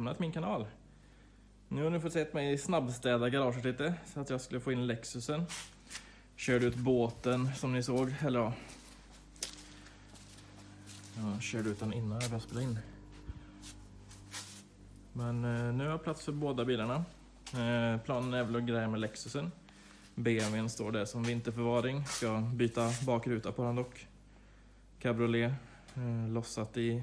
välkomna till min kanal. Nu har ni fått sett mig snabbstäda garaget lite så att jag skulle få in Lexusen. Körde ut båten som ni såg, eller ja. Jag körde ut den innan jag började spela in. Men eh, nu har jag plats för båda bilarna. Eh, planen är väl att greja med Lexusen. BMWn står där som vinterförvaring. Ska byta bakruta på den dock. Cabriolet. Eh, lossat i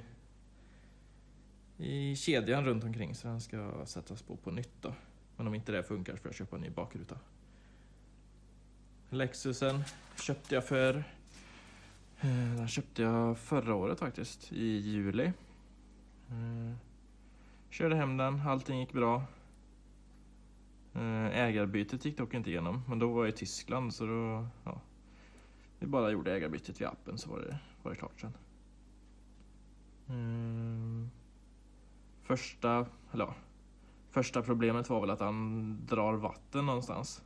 i kedjan runt omkring så den ska sättas på på nytt då. Men om inte det funkar så får jag köpa en ny bakruta. Lexusen köpte jag för... Eh, den köpte jag förra året faktiskt, i juli. Eh, körde hem den, allting gick bra. Eh, ägarbytet gick dock inte igenom, men då var jag i Tyskland så då... Ja, vi bara gjorde ägarbytet via appen så var det, var det klart sen. Första, eller ja, första problemet var väl att han drar vatten någonstans.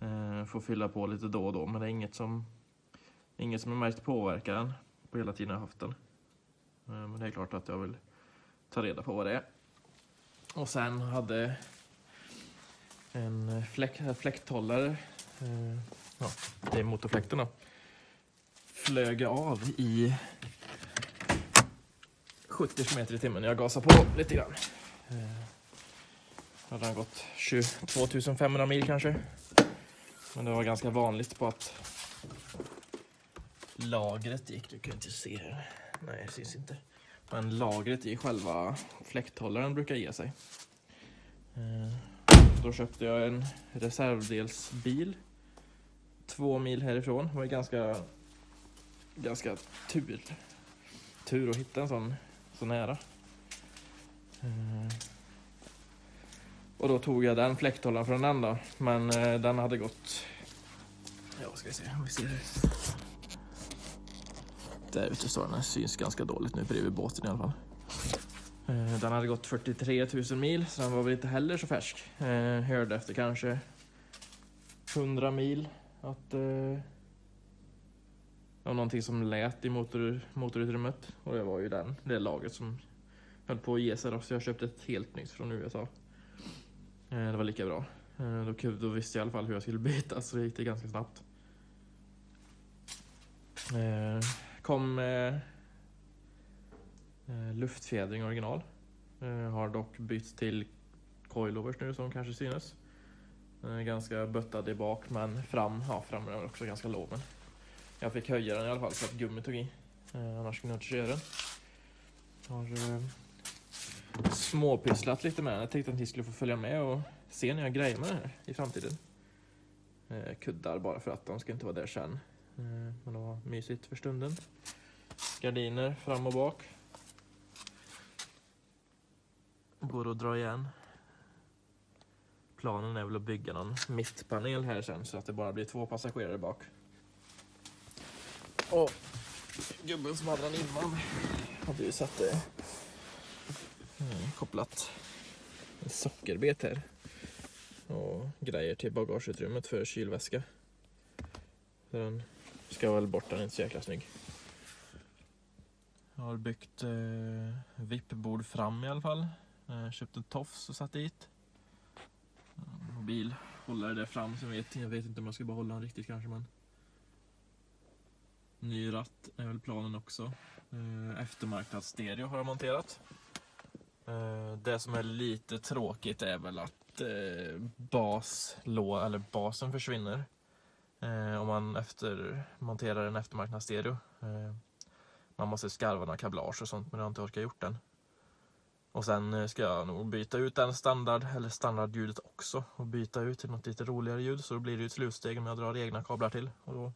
Eh, får fylla på lite då och då, men det är inget som, inget som jag märkt påverkar den på hela tiden jag haft den. Eh, men det är klart att jag vill ta reda på vad det är. Och sen hade en fläk, fläkthållare, eh, ja, det är motorfläkten då, flög av i 70 km i timmen. Jag gasar på lite grann. Eh, hade han gått 22 500 mil kanske. Men det var ganska vanligt på att lagret gick. Du kan inte se här. Nej, det syns inte. Men lagret i själva fläkthållaren brukar ge sig. Eh, då köpte jag en reservdelsbil. Två mil härifrån. Det var ganska, ganska tur, tur att hitta en sån så nära. Eh. Och då tog jag den fläkthållaren från den då. Men eh, den hade gått... Ja, ska vi se om vi ser det. Där ute står den. Den syns ganska dåligt nu bredvid båten i alla fall. Eh, den hade gått 43 000 mil så den var väl inte heller så färsk. Hörde efter kanske 100 mil att av någonting som lät i motor, motorutrymmet och det var ju den, det laget som höll på att ge sig då, så jag köpte ett helt nytt från USA. Eh, det var lika bra. Eh, då, då visste jag i alla fall hur jag skulle byta så det gick det ganska snabbt. Eh, kom med luftfjädring original. Har dock bytt till coilovers nu som kanske synes. Ganska böttad i bak men fram, ja fram är också ganska låg men jag fick höja den i alla fall så att gummit tog i. Eh, annars kunde jag inte köra den. Har eh, småpysslat lite med den. Jag tänkte att ni skulle få följa med och se när jag grejer med den här i framtiden. Eh, kuddar bara för att de ska inte vara där sen. Eh, men det var mysigt för stunden. Gardiner fram och bak. Går att dra igen. Planen är väl att bygga någon mittpanel här sen så att det bara blir två passagerare bak. Och gubben som hade den innan hade ju satt det mm, kopplat en sockerbet här och grejer till bagageutrymmet för kylväska. Så den ska väl bort, den är inte så jäkla snygg. Jag har byggt eh, vippbord fram i alla fall. Eh, köpt en tofs och satt dit. Eh, Mobilhållare där fram, så jag vet, jag vet inte om jag ska behålla den riktigt kanske men Ny ratt är väl planen också. Eh, eftermarknadsstereo har jag monterat. Eh, det som är lite tråkigt är väl att eh, bas, eller basen försvinner. Om man efter, monterar en eftermarknadsstereo. Man måste skarva några kablage och sånt men jag har inte orkat gjort den. Och sen ska jag nog byta ut den standard, eller standardljudet också och byta ut till något lite roligare ljud så då blir det ju ett slutsteg om jag drar egna kablar till. Och då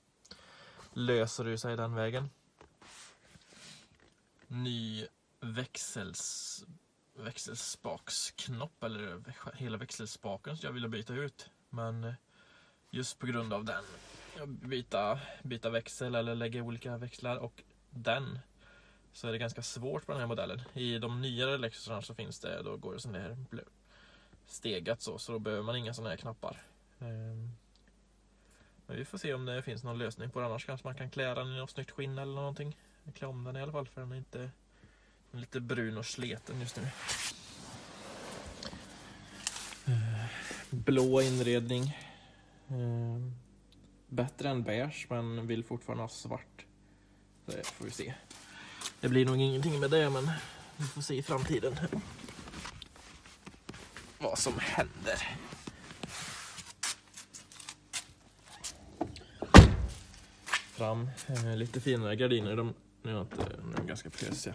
löser det sig den vägen. Ny växels, växelspaksknopp eller hela växelspaken som jag ville byta ut. Men eh, just på grund av den, byta, byta växel eller lägga olika växlar och den så är det ganska svårt på den här modellen. I de nyare Lexusarna så finns det, då går det sån här stegat så, så då behöver man inga sådana här knappar. Ehm, men vi får se om det finns någon lösning på det. Annars kanske man kan klä den i något snyggt skinn eller någonting. Klä om den i alla fall för den är inte den är lite brun och sleten just nu. Eh, blå inredning. Eh, bättre än beige men vill fortfarande ha svart. Det får vi se. Det blir nog ingenting med det men vi får se i framtiden vad som händer. Fram eh, lite finare gardiner. De, nu är, inte, eh, nu är de ganska pösiga.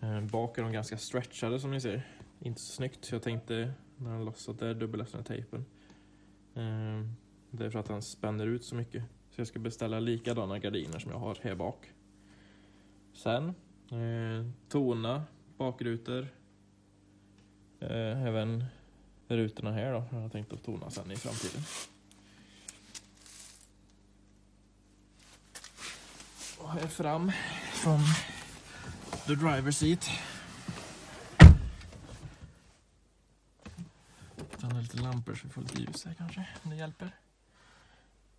Eh, bak är de ganska stretchade som ni ser. Inte så snyggt. Så jag tänkte när han lossat där dubbelöppna tejpen. Eh, det är för att han spänner ut så mycket. Så jag ska beställa likadana gardiner som jag har här bak. Sen eh, tona bakrutor. Eh, även rutorna här då. Jag har tänkt att tona sen i framtiden. Och här fram från the driver seat. Tänder lite lampor så vi får lite ljus här kanske, om det hjälper.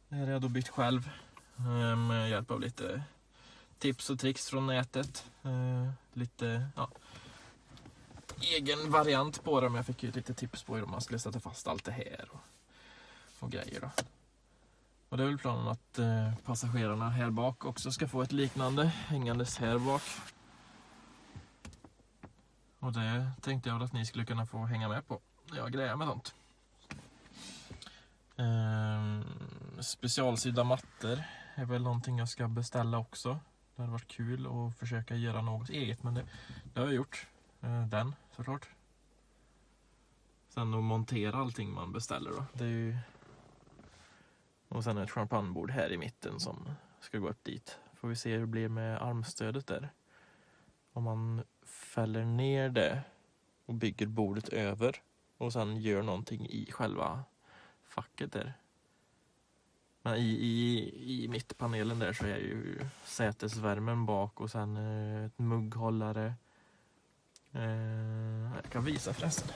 Det här har jag då byggt själv eh, med hjälp av lite tips och tricks från nätet. Eh, lite ja, egen variant på det, men jag fick ju lite tips på hur man skulle sätta fast allt det här och, och grejer. Då. Och det är väl planen att eh, passagerarna här bak också ska få ett liknande hängandes här bak. Och det tänkte jag att ni skulle kunna få hänga med på när jag grejer med sånt. Ehm, specialsydda mattor är väl någonting jag ska beställa också. Det hade varit kul att försöka göra något eget men det, det har jag gjort. Ehm, den såklart. Sen att montera allting man beställer då. Det är ju... Och sen ett champagnebord här i mitten som ska gå upp dit. Får vi se hur det blir med armstödet där. Om man fäller ner det och bygger bordet över och sen gör någonting i själva facket där. Men i, i, i mittpanelen där så är ju sätesvärmen bak och sen eh, ett mugghållare. Eh, jag kan visa förresten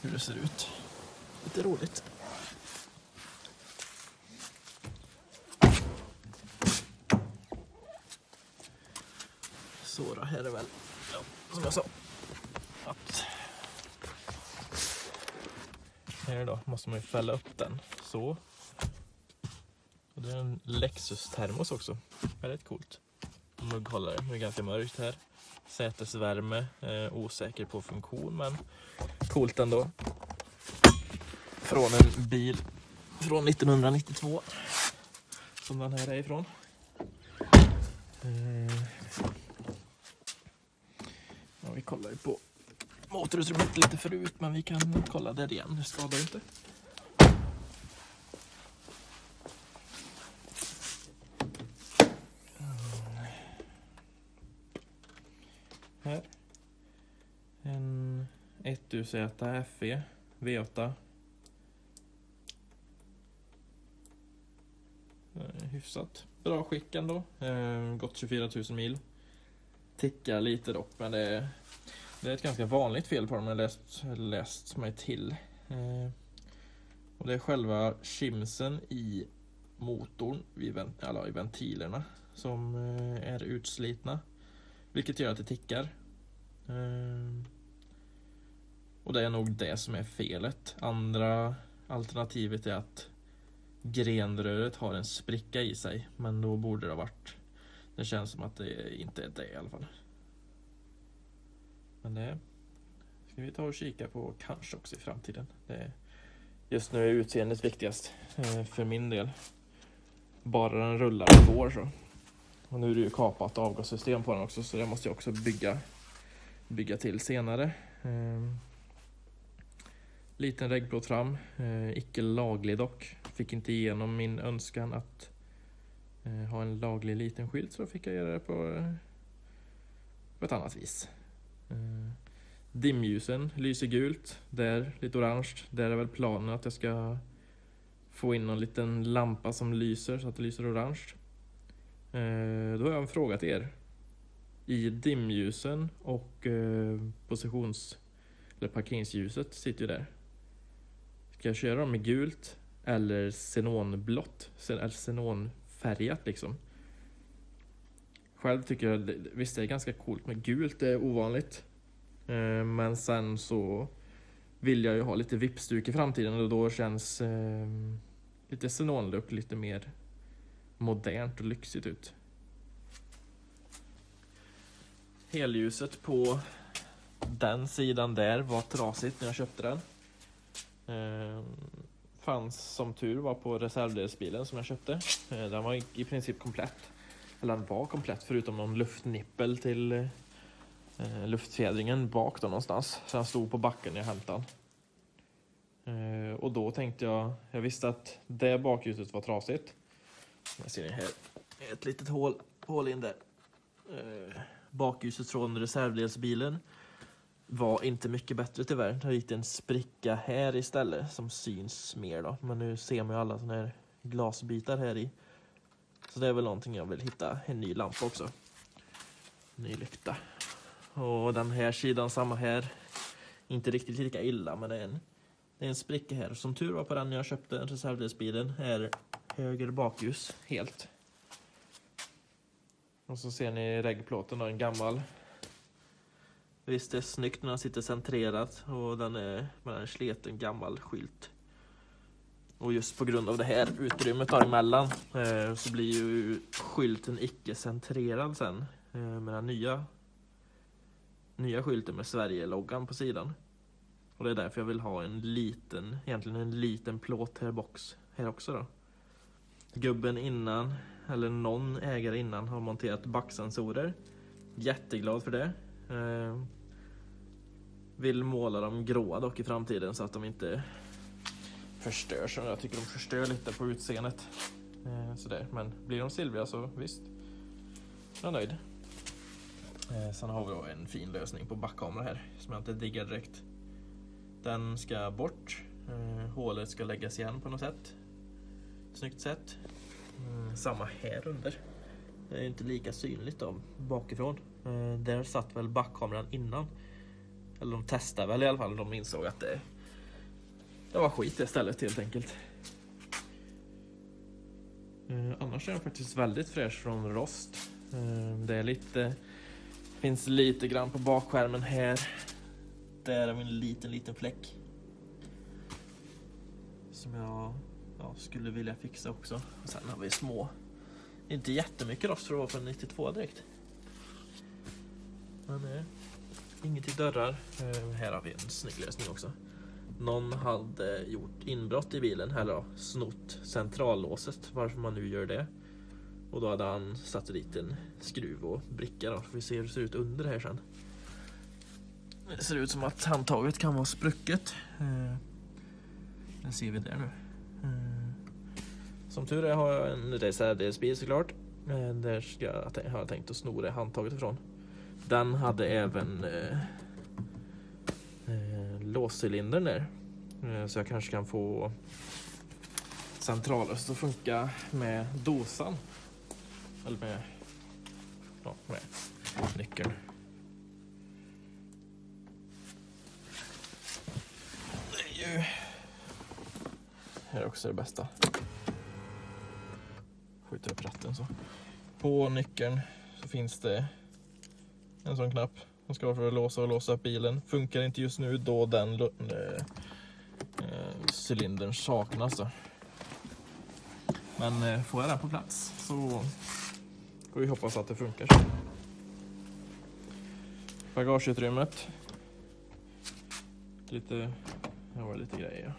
hur det ser ut. Lite roligt. Så då, här är väl, ja, som jag sa, att här då måste man ju fälla upp den så. Och det är en Lexus-termos också. Väldigt coolt. Mugghållare, det är ganska mörkt här. Sätesvärme, eh, osäker på funktion men coolt ändå. Från en bil från 1992. Som den här är ifrån. Eh, kollar ju på motorutrymmet lite förut men vi kan kolla där igen, det skadar inte. Mm. Här. En 1UZ FE V8. Hyfsat bra skick ändå. Gått 24 000 mil. Tickar lite dock men det är, det är ett ganska vanligt fel på dem jag läst, läst mig till. Eh, och det är själva chimsen i motorn, i, vent, eller i ventilerna, som eh, är utslitna. Vilket gör att det tickar. Eh, och det är nog det som är felet. Andra alternativet är att grenröret har en spricka i sig. Men då borde det ha varit... Det känns som att det inte är det i alla fall. Men det ska vi ta och kika på kanske också i framtiden. Det, just nu är utseendet viktigast eh, för min del. Bara den rullar och går så. Och nu är det ju kapat avgassystem på den också så det måste jag också bygga, bygga till senare. Ehm, liten reggplåt fram, eh, icke laglig dock. Fick inte igenom min önskan att Eh, ha en laglig liten skylt så då fick jag göra det på, eh, på ett annat vis. Eh, dimljusen lyser gult, där lite orange. Där är väl planen att jag ska få in någon liten lampa som lyser så att det lyser orange. Då har jag en fråga till er. I dimljusen och positions eller parkeringsljuset sitter ju där. Ska jag köra dem med gult eller xenonblått? Eller färgat liksom. Själv tycker jag, visst det är ganska coolt med gult, det är ovanligt. Eh, men sen så vill jag ju ha lite vippstuk i framtiden och då känns eh, lite xenonlook lite mer modernt och lyxigt ut. Helljuset på den sidan där var trasigt när jag köpte den. Eh, fanns som tur var på reservdelsbilen som jag köpte. Eh, den var i princip komplett. Eller den var komplett förutom någon luftnippel till eh, luftfjädringen bak då någonstans. Så den stod på backen när jag hämtade den. Eh, och då tänkte jag, jag visste att det bakljuset var trasigt. Jag ser ni här, ett litet hål, hål in där. Eh, bakljuset från reservdelsbilen var inte mycket bättre tyvärr. Det gick en spricka här istället som syns mer då. Men nu ser man ju alla sådana här glasbitar här i. Så det är väl någonting jag vill hitta en ny lampa också. Ny lykta. Och den här sidan, samma här. Inte riktigt lika illa men det är en, det är en spricka här. Som tur var på den jag köpte reservdelsbilen är höger bakljus helt. Och så ser ni reggplåten då, en gammal Visst, det är snyggt när den sitter centrerat och den är med en sleten gammal skylt. Och just på grund av det här utrymmet däremellan eh, så blir ju skylten icke centrerad sen eh, med den nya, nya skylten med Sverige-loggan på sidan. Och det är därför jag vill ha en liten, egentligen en liten plåt här box här också då. Gubben innan, eller någon ägare innan har monterat backsensorer. Jätteglad för det. Eh, vill måla dem gråa dock i framtiden så att de inte förstörs. Jag tycker de förstör lite på utseendet. Eh, sådär. Men blir de silvriga så visst. Jag är nöjd. Eh, sen har vi då en fin lösning på backkamera här som jag inte diggar direkt. Den ska bort. Eh, hålet ska läggas igen på något sätt. Snyggt sätt. Mm, samma här under. Det är inte lika synligt då, bakifrån. Eh, där satt väl backkameran innan. Eller de testade väl i alla fall. De insåg att det, det var skit istället helt enkelt. Eh, annars är den faktiskt väldigt fräsch från rost. Eh, det är lite finns lite grann på bakskärmen här. Där är en liten, liten fläck. Som jag ja, skulle vilja fixa också. Och sen har vi små. Inte jättemycket rost för att vara från 92 direkt. Men eh, inget i dörrar. Eh, här har vi en snygg lösning också. Någon hade gjort inbrott i bilen, eller ja, snott centrallåset, varför man nu gör det. Och då hade han satt dit en skruv och bricka då, får vi se hur det ser ut under här sen. Det ser ut som att handtaget kan vara sprucket. Eh, det ser vi där nu. Eh, som tur är har jag en reservdelsbil såklart. Eh, där ska jag, har jag tänkt att sno det handtaget ifrån. Den hade även eh, eh, låscylindern där. Eh, så jag kanske kan få centralöst att funka med dosan. Eller med, ja, med nyckeln. Det är ju här är också det bästa. Ratten så. På nyckeln så finns det en sån knapp. Som ska vara för att låsa och låsa upp bilen. Funkar inte just nu då den eh, eh, cylindern saknas. Då. Men eh, får jag den på plats så får vi hoppas att det funkar. Bagageutrymmet. Lite, här var lite grejer.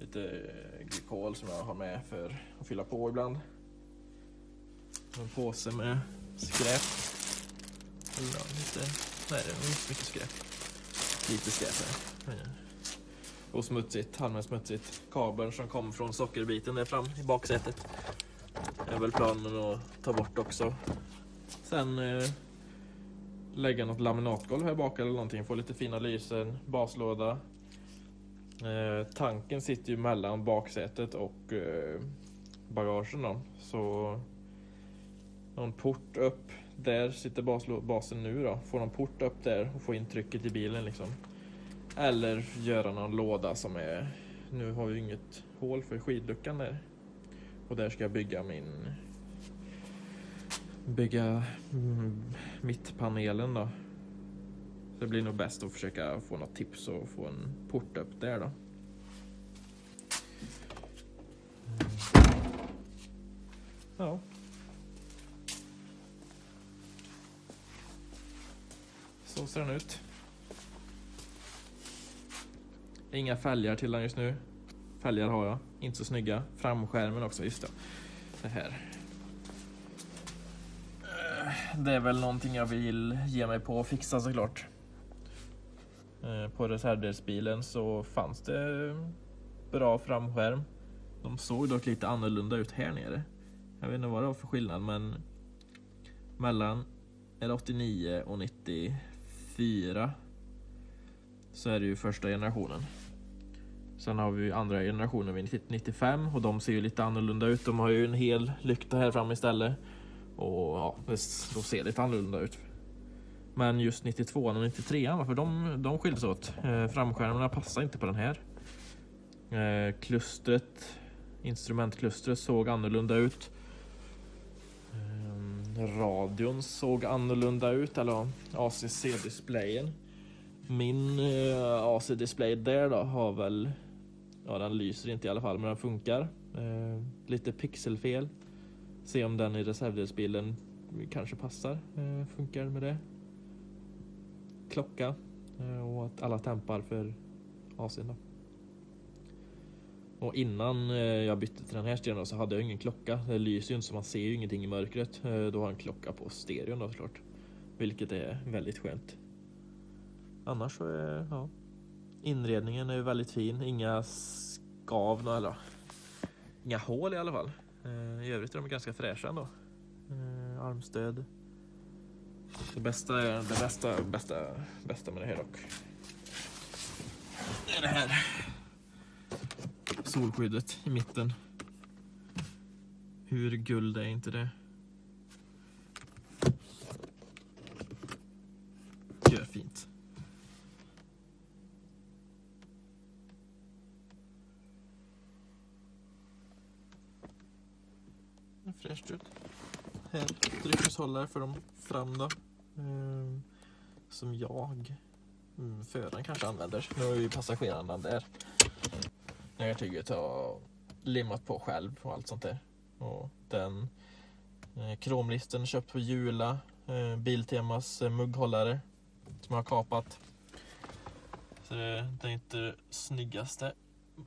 Lite glykol som jag har med för att fylla på ibland. En påse med skräp. Eller ja, lite, nej det är inte mycket skräp. Lite skräp här. Och smutsigt, allmänt smutsigt. Kabeln som kom från sockerbiten där fram i baksätet. Det är väl planen att ta bort också. Sen eh, lägga något laminatgolv här bak eller någonting. Få lite fina lysen, baslåda. Eh, tanken sitter ju mellan baksätet och eh, bagagen då. Så någon port upp där sitter bas, basen nu då. Få någon port upp där och få in trycket i bilen liksom. Eller göra någon låda som är... Nu har vi inget hål för skidluckan där. Och där ska jag bygga min... Bygga mm, mittpanelen då. Det blir nog bäst att försöka få något tips och få en port upp där då. Ja. Så ser den ut. Inga fälgar till den just nu. Fälgar har jag, inte så snygga. Framskärmen också, just det. Det här. Det är väl någonting jag vill ge mig på och fixa såklart. Eh, på reservdelsbilen så fanns det bra framskärm. De såg dock lite annorlunda ut här nere. Jag vet inte vad det var för skillnad men mellan 89 och 90. 4 så är det ju första generationen. Sen har vi andra generationen vid 95 och de ser ju lite annorlunda ut. De har ju en hel lykta här fram istället. Och ja, de ser lite annorlunda ut. Men just 92 och 93 varför de, de skiljs åt. Eh, framskärmarna passar inte på den här. Eh, klustret, instrumentklustret såg annorlunda ut. Radion såg annorlunda ut, eller ACC-displayen. Min eh, AC-display där då har väl, ja den lyser inte i alla fall men den funkar. Eh, lite pixelfel. Se om den i reservdelsbilen kanske passar, eh, funkar med det. Klocka eh, och att alla tempar för AC'n då. Och innan eh, jag bytte till den här stereon så hade jag ingen klocka. Det lyser ju inte så man ser ju ingenting i mörkret. Eh, då har jag en klocka på stereon då såklart. Vilket är väldigt skönt. Annars så är ja, inredningen är väldigt fin. Inga skav eller inga hål i alla fall. I övrigt är de ganska fräscha ändå. Armstöd. Det bästa, det bästa, bästa, bästa med det här dock. Det är det här solskyddet i mitten. Hur guld är inte det? Gör fint. Fräscht ut. Här, dryckeshållare för de fram då. Ehm, som jag, mm, föraren kanske använder. Nu har ju passagerarna där. Nögartyget har limmat på själv och allt sånt där. Och den eh, kromlisten köpt på Jula. Eh, Biltemas eh, mugghållare som jag har kapat. Så det, det är inte det snyggaste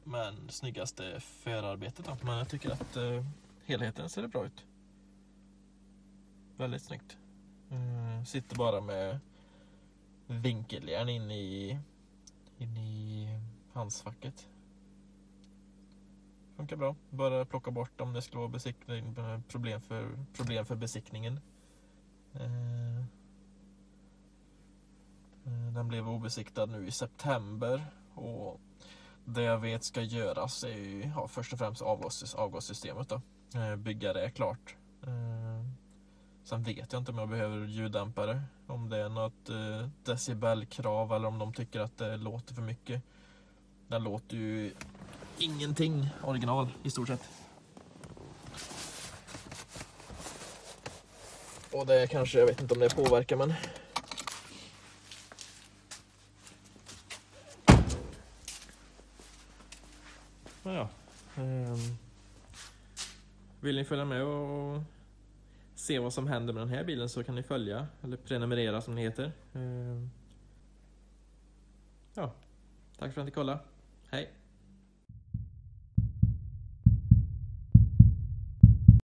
men snyggaste förarbetet då. Men jag tycker att eh, helheten ser bra ut. Väldigt snyggt. Eh, sitter bara med vinkeljärn in i, in i handsfacket. Funkar bra. Bara plocka bort om det skulle vara besiktning, eh, problem, för, problem för besiktningen. Eh, eh, Den blev obesiktad nu i september och det jag vet ska göras är ju ja, först och främst avgas, avgassystemet då. Eh, Bygga det klart. Eh, Sen vet jag inte om jag behöver ljuddämpare. Om det är något eh, decibelkrav eller om de tycker att det låter för mycket. Den låter ju ingenting original i stort sett. Och det kanske, jag vet inte om det påverkar men Nåja. ehm. Vill ni följa med och se vad som händer med den här bilen så kan ni följa eller prenumerera som det heter. Ehm. Ja, tack för att ni kollade.